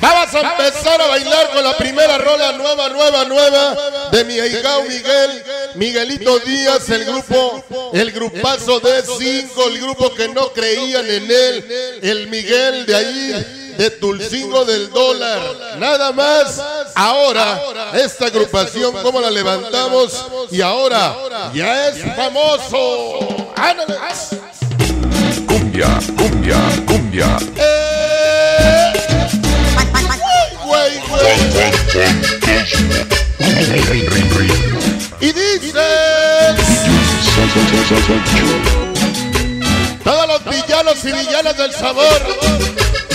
Vamos a empezar a bailar con la primera rola nueva, nueva, nueva de mi ahijao Miguel, Miguelito Díaz, el grupo, el grupazo de cinco, el grupo que no creían en él, el Miguel de ahí, de Tulcingo del Dólar. Nada más, ahora, esta agrupación, cómo la levantamos y ahora ya es famoso. ¡Ándale! Cumbia, cumbia, cumbia. ¡Eh! Y dice todos los villanos y villanas del sabor.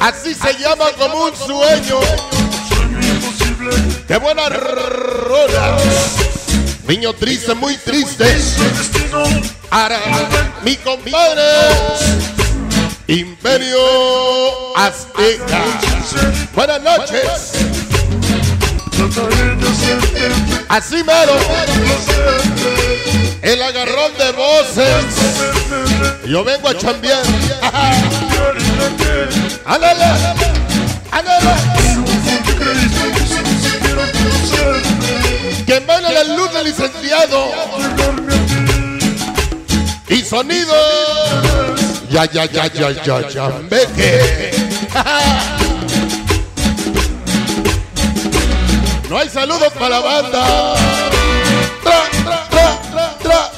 Así se llama como un sueño. Qué buena rola. Niño triste, muy triste. Ara, mi compadre. Imperio Azteca. Buenas noches. Así mero. El agarrón de voces. Yo vengo a chambear. ¡Ándale! ¡Ándale! Que baila la luz del licenciado. Y sonido. Ya, ya, ya, ya, ya, ya. No hay saludos para la banda. Tra, tra, tra, tra.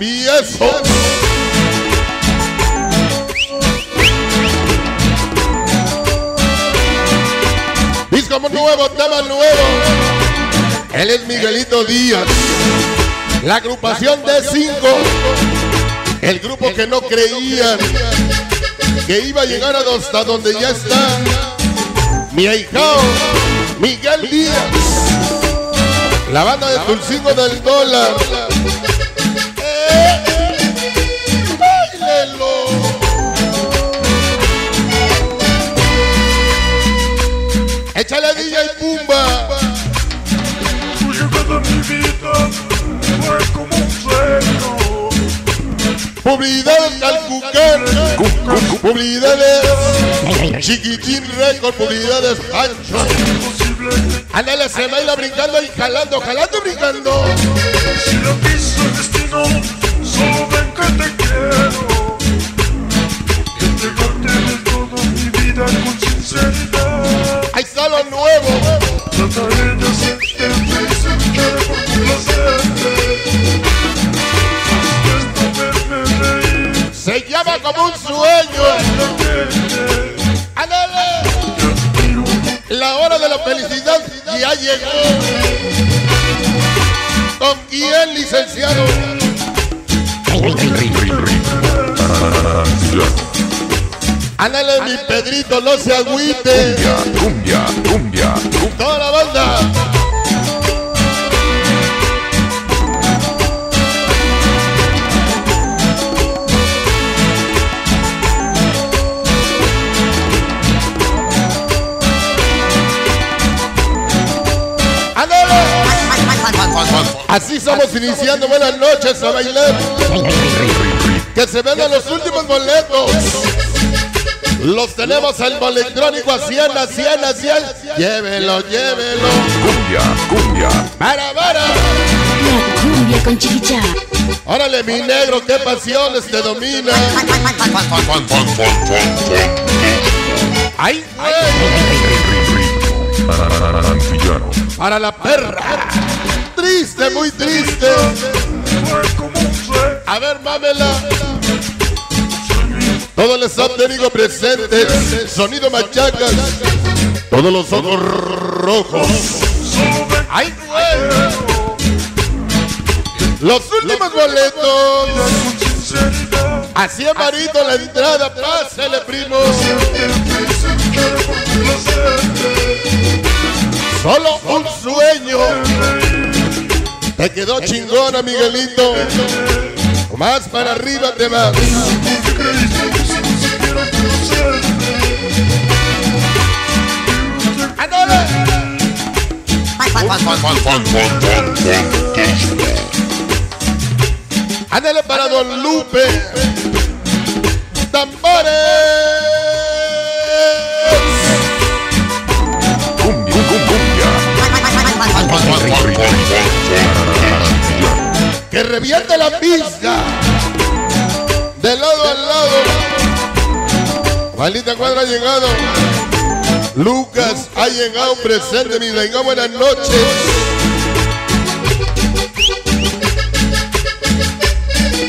Y eso. Disco nuevo, tema nuevo. Él es Miguelito Díaz. La agrupación de cinco. El grupo que no creían que iba a llegar hasta donde ya está. Mi ahijao, Miguel Díaz. La banda de Tulcingo del Dólar. Échale DJ Pumba. Tu llegada mi vida fue como un sueño. Publicidades Calcuquer. Publicidades Chiquitín Record. Publicidades Pancho. Ándale, se baila brincando y jalando, jalando brincando. si lo quiso el destino, solo ven que te quiero. Entregarte de todo mi vida con sinceridad. Ahí está lo nuevo. Trataré de hacerte feliz lucharé por complacerte. Se llama como un sueño. Hora de la felicidad ya llegó. ¿Con quién, licenciado? Ándale, mi Pedrito, no se agüite. Cumbia, cumbia, cumbia. Así somos iniciando. Buenas noches a bailar. Que se vendan los últimos boletos. Los tenemos al electrónico a 100, a 100, a 100. Llévelo, llévelo. Cumbia, cumbia. Para, para. La cumbia con chiquicha. Órale, mi negro, qué pasiones te domina. ¡Ay! Anciano. Para la perra. Triste, muy triste. A ver, mámela. Todos los técnicos presentes. Sonido machacas. Todos los ojos rojos. ¡Ay, güey! Los últimos boletos. Así amarito la entrada. Pásale, primo. Solo un sueño. Te quedó chingona, Miguelito. Más para arriba te vas. Ándale para Don Lupe. Tambores. Que reviente la pista. De lado al lado. Maldita cuadra ha llegado. Lucas ha llegado presente. Mi venga, buenas noches.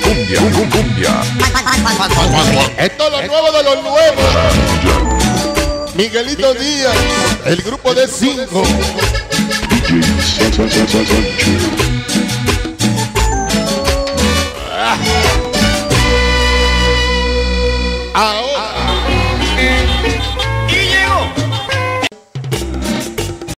Cumbia, cum- cumbia. Esto es lo nuevo de los nuevos. Miguelito Díaz, el grupo de cinco.